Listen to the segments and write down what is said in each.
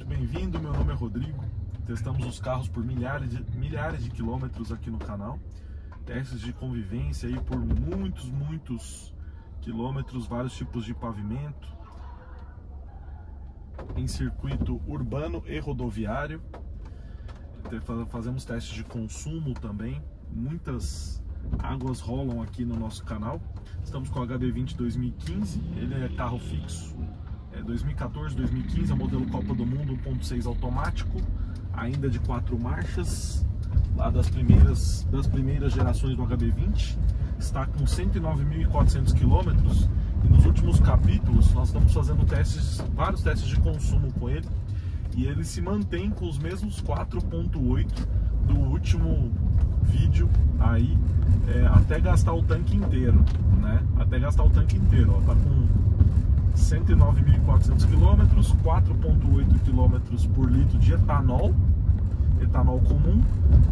Muito bem-vindo, meu nome é Rodrigo. Testamos os carros por milhares de, milhares de quilômetros aqui no canal. Testes de convivência aí por muitos, muitos quilômetros, vários tipos de pavimento. Em circuito urbano e rodoviário. Fazemos testes de consumo também. Muitas águas rolam aqui no nosso canal. Estamos com o HB20 2015, ele é carro fixo, é 2014, 2015, é o modelo Copa do Mundo 1.6 automático, ainda de quatro marchas, lá das primeiras, das primeiras gerações do HB20, está com 109.400 quilômetros e nos últimos capítulos nós estamos fazendo testes, vários testes de consumo com ele e ele se mantém com os mesmos 4.8 do último vídeo aí é, até gastar o tanque inteiro, né? Até gastar o tanque inteiro, ó, tá com 109.400 km, 4.8 km por litro de etanol, etanol comum,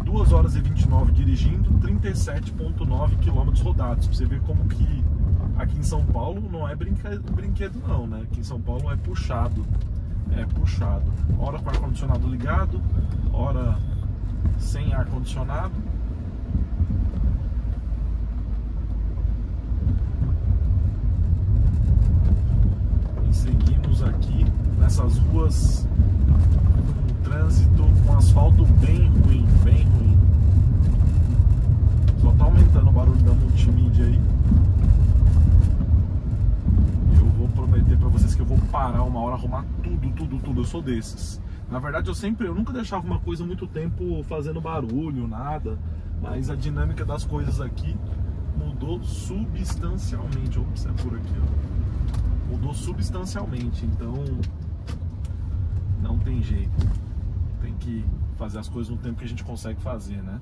2 horas e 29 dirigindo, 37.9 km rodados. Pra você ver como que aqui em São Paulo não é brinquedo, brinquedo não, né? Aqui em São Paulo é puxado, é puxado. Hora com ar-condicionado ligado, hora sem ar-condicionado. E seguimos aqui nessas ruas com trânsito com asfalto bem ruim, bem ruim. Só tá aumentando o barulho da multimídia aí. Eu vou prometer para vocês que eu vou parar uma hora, arrumar tudo, tudo, tudo. Eu sou desses. Na verdade, eu sempre, eu nunca deixava uma coisa muito tempo fazendo barulho, nada. Mas a dinâmica das coisas aqui mudou substancialmente. Ops, é por aqui, ó. Mudou substancialmente, então não tem jeito. Tem que fazer as coisas no tempo que a gente consegue fazer, né?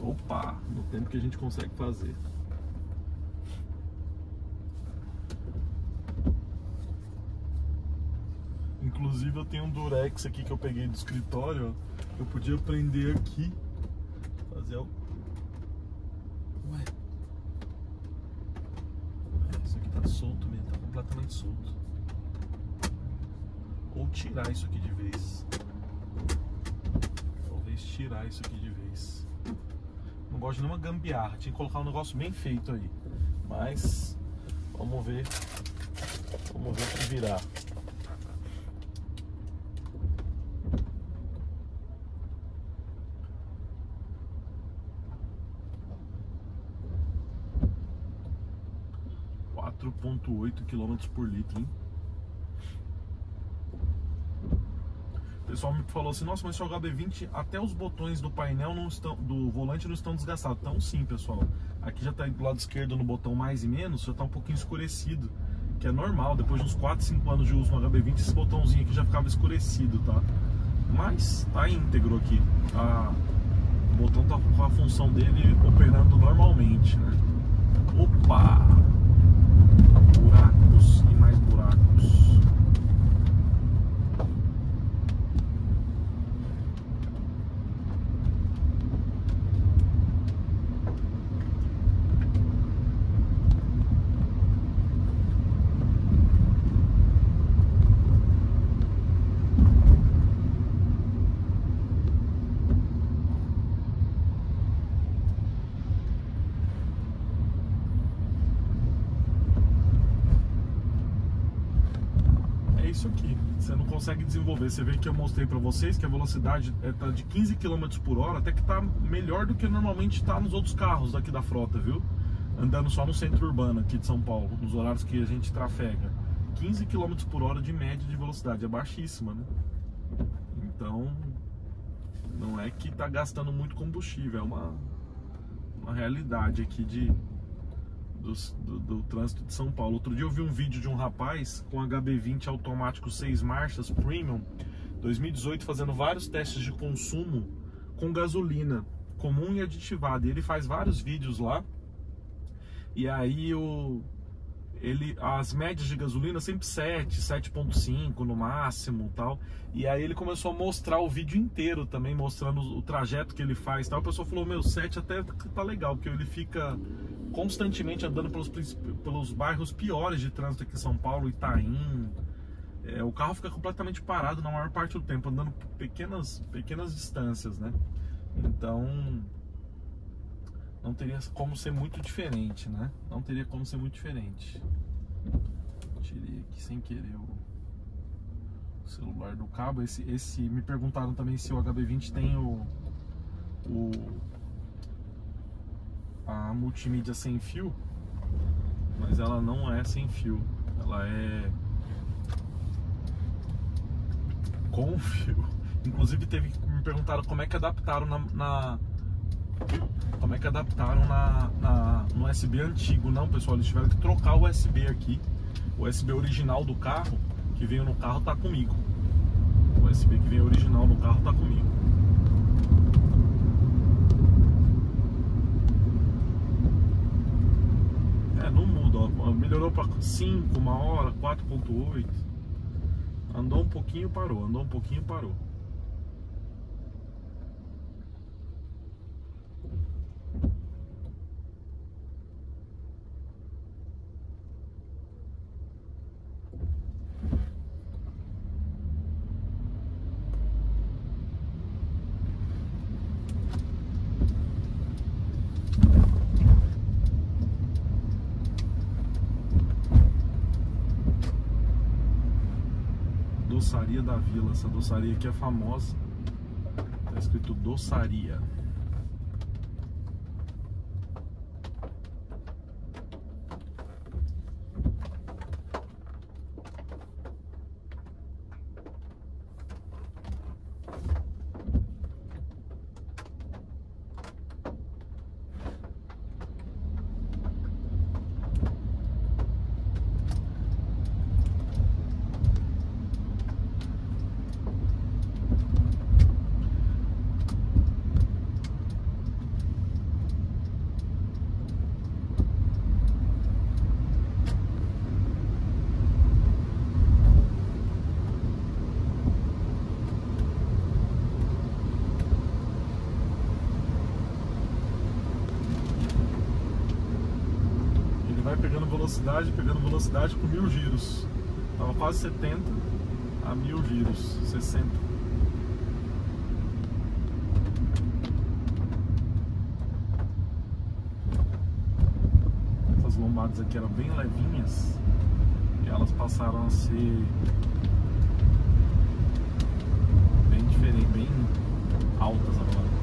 Opa, no tempo que a gente consegue fazer. Inclusive eu tenho um durex aqui que eu peguei do escritório. Eu podia prender aqui, fazer o... Ué. Isso aqui tá solto mesmo, tá completamente solto. Ou tirar isso aqui de vez. Talvez tirar isso aqui de vez. Não gosto de nenhuma gambiarra, tinha que colocar um negócio bem feito aí. Mas vamos ver. Vamos ver o que virar. 4.8 km por litro, hein? Pessoal me falou assim, nossa, mas seu HB20, até os botões do painel não estão, do volante não estão desgastados. Então sim, pessoal. Aqui já está do lado esquerdo no botão mais e menos, já está um pouquinho escurecido. Que é normal, depois de uns 4, 5 anos de uso no HB20, esse botãozinho aqui já ficava escurecido, tá? Mas tá íntegro aqui. Tá, o botão tá com a função dele operando normalmente, né? Opa! buracos e mais buracos. isso aqui. Você não consegue desenvolver. Você vê que eu mostrei para vocês que a velocidade é tá de 15 km por hora, até que tá melhor do que normalmente está nos outros carros daqui da frota, viu? Andando só no centro urbano aqui de São Paulo, nos horários que a gente trafega. 15 km por hora de média de velocidade, é baixíssima, né? Então, não é que tá gastando muito combustível, é uma, uma realidade aqui de, do, do, do, trânsito de São Paulo. Outro dia eu vi um vídeo de um rapaz com HB20 automático 6 marchas Premium 2018 fazendo vários testes de consumo com gasolina comum e aditivada. E ele faz vários vídeos lá. E aí o ele as médias de gasolina sempre 7, 7.5 no máximo, tal. E aí ele começou a mostrar o vídeo inteiro também, mostrando o trajeto que ele faz, tal. A pessoa falou: "Meu, 7 até tá legal, porque ele fica constantemente andando pelos, pelos bairros piores de trânsito aqui em São Paulo, Itaim, é, o carro fica completamente parado na maior parte do tempo, andando pequenas, pequenas distâncias, né? Então não teria como ser muito diferente, né? Não teria como ser muito diferente. Tirei aqui sem querer o celular do cabo. Esse, esse me perguntaram também se o HB20 tem o, o a multimídia sem fio, mas ela não é sem fio. Ela é com fio. Inclusive teve me perguntaram como é que adaptaram na, na como é que adaptaram na, na, no USB antigo. Não, pessoal, eles tiveram que trocar o USB aqui. O USB original do carro, que veio no carro, tá comigo. O USB que veio original no carro tá comigo. É, não muda, ó. melhorou para 5, uma hora, 4.8. Andou um pouquinho, parou. Andou um pouquinho, parou. Doçaria da vila. Essa doçaria aqui é famosa. Tá escrito doçaria. Velocidade, pegando velocidade com mil giros. Tava quase 70 a mil giros, 60. Essas lombadas aqui eram bem levinhas e elas passaram a ser bem diferentes, bem altas agora.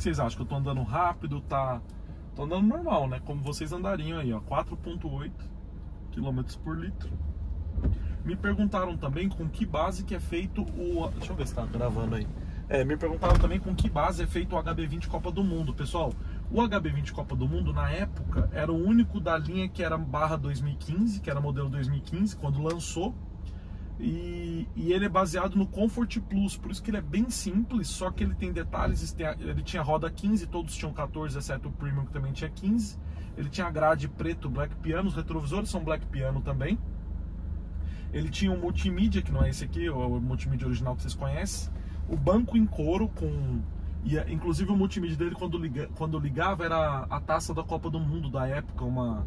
Que vocês acham? Que eu tô andando rápido? Tá. Tô andando normal, né? Como vocês andariam aí, ó. 4,8 km por litro. Me perguntaram também com que base que é feito o. Deixa eu ver se tá gravando aí. É, me perguntaram também com que base é feito o HB20 Copa do Mundo. Pessoal, o HB20 Copa do Mundo, na época, era o único da linha que era barra 2015, que era modelo 2015, quando lançou. E, e, ele é baseado no Comfort Plus, por isso que ele é bem simples, só que ele tem detalhes, ele tinha roda 15, todos tinham 14, exceto o Premium que também tinha 15. Ele tinha grade preto Black Piano, os retrovisores são Black Piano também. Ele tinha um multimídia, que não é esse aqui, o multimídia original que vocês conhecem. O banco em couro com... E, inclusive o multimídia dele, quando, liga, quando ligava, era a taça da Copa do Mundo da época, uma,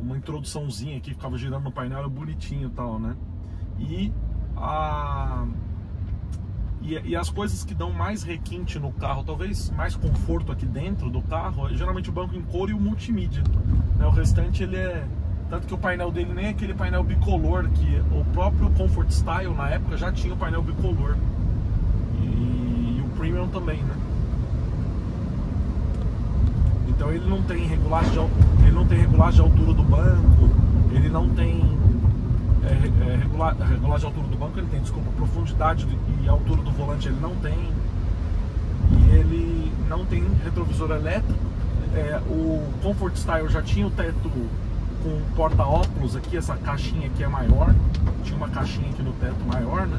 uma introduçãozinha que ficava girando no painel, era bonitinho e tal, né? E, a, e, e, as coisas que dão mais requinte no carro, talvez mais conforto aqui dentro do carro, é geralmente o banco em couro e o multimídia. Né? O restante ele é. Tanto que o painel dele nem é aquele painel bicolor, que o próprio Comfort Style na época já tinha o painel bicolor. E, e o Premium também, né? Então ele não tem regulagem de, ele não tem regulagem de altura do banco, ele não tem é, é, regular, de altura do banco, ele tem, desculpa, profundidade e altura do volante ele não tem. E ele não tem retrovisor elétrico. É, o Comfort Style já tinha o teto com porta-óculos aqui, essa caixinha aqui é maior. Tinha uma caixinha aqui no teto maior, né?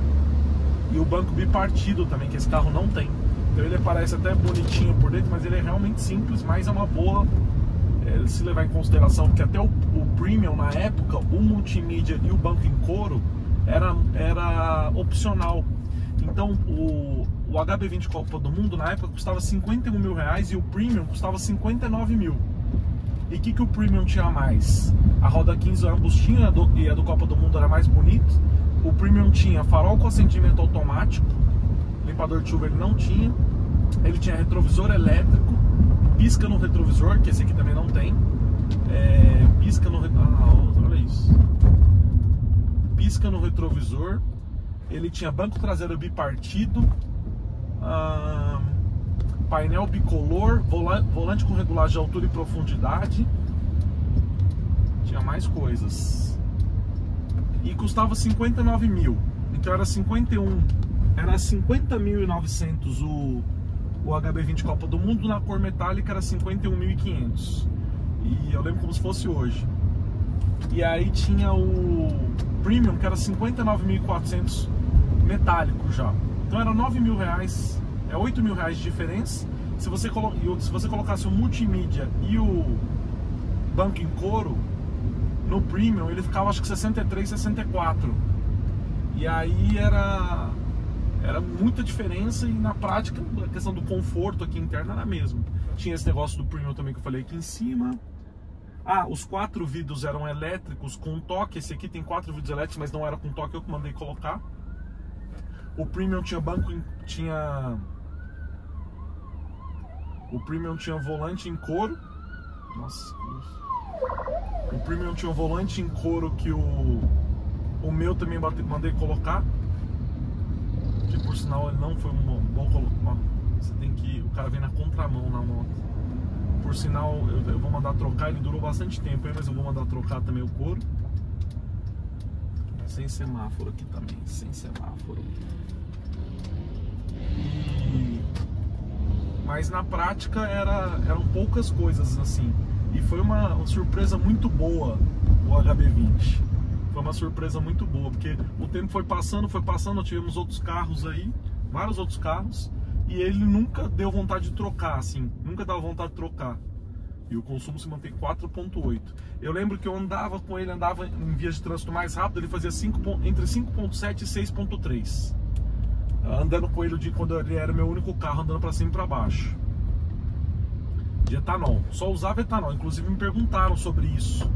E o banco bipartido também, que esse carro não tem. Então ele parece até bonitinho por dentro, mas ele é realmente simples, mas é uma boa é, se levar em consideração, porque até o, o Premium na época, o multimídia e o banco em couro era, era opcional. Então o, o HB20 Copa do Mundo na época custava 51 mil reais e o Premium custava 59 mil. E o que, que o Premium tinha mais? A roda 15 ambos tinham e a do Copa do Mundo era mais bonito. O Premium tinha farol com acendimento automático, limpador de chuva ele não tinha. Ele tinha retrovisor elétrico, pisca no retrovisor, que esse aqui também não tem. É, pisca no ah, olha isso. Pisca no retrovisor. Ele tinha banco traseiro bipartido. Ah, painel bicolor, volante com regulagem de altura e profundidade. Tinha mais coisas. E custava 59 mil. Então era 51. Era 50.900 o, o HB20 Copa do Mundo. Na cor metálica era 51.500. E eu lembro como se fosse hoje. E aí tinha o Premium que era 59.400 metálico já. Então era 9 mil reais é 8 mil reais de diferença. Se você, se você colocasse o multimídia e o banco em couro, no premium ele ficava acho que 63, 64. E aí era era muita diferença e na prática a questão do conforto aqui interno era a mesma. Tinha esse negócio do premium também que eu falei aqui em cima. Ah, os quatro vidros eram elétricos com toque. Esse aqui tem quatro vidros elétricos, mas não era com toque, eu que mandei colocar. O premium tinha banco, tinha o Premium tinha volante em couro. Nossa, O Premium tinha um volante em couro que o, o meu também mandei colocar. Que por sinal ele não foi um bom, bom Você tem que. O cara vem na contramão na moto. Por sinal, eu, eu vou mandar trocar, ele durou bastante tempo mas eu vou mandar trocar também o couro. Sem semáforo aqui também, sem semáforo. Mas na prática era, eram poucas coisas assim. E foi uma, uma surpresa muito boa o HB20. Foi uma surpresa muito boa, porque o tempo foi passando, foi passando, tivemos outros carros aí, vários outros carros, e ele nunca deu vontade de trocar, assim, nunca dava vontade de trocar. E o consumo se mantém 4.8. Eu lembro que eu andava com ele, andava em vias de trânsito mais rápido, ele fazia 5, entre 5.7 e 6.3 andando com ele de quando ele era meu único carro andando para cima e para baixo. De etanol. Só usava etanol. Inclusive me perguntaram sobre isso.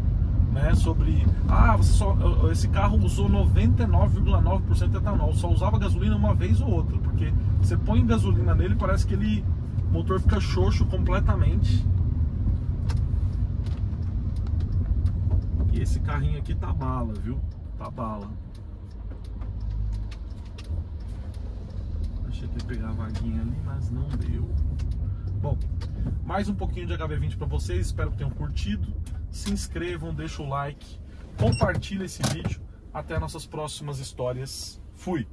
Né, sobre ah, só, esse carro usou 99,9% etanol, só usava gasolina uma vez ou outra, porque você põe gasolina nele, parece que ele o motor fica xoxo completamente. E esse carrinho aqui tá bala, viu? Tá bala. Achei que ia pegar a vaguinha ali, mas não deu. Bom, mais um pouquinho de HB20 para vocês. Espero que tenham curtido. Se inscrevam, deixem o like, compartilhem esse vídeo. Até nossas próximas histórias. Fui!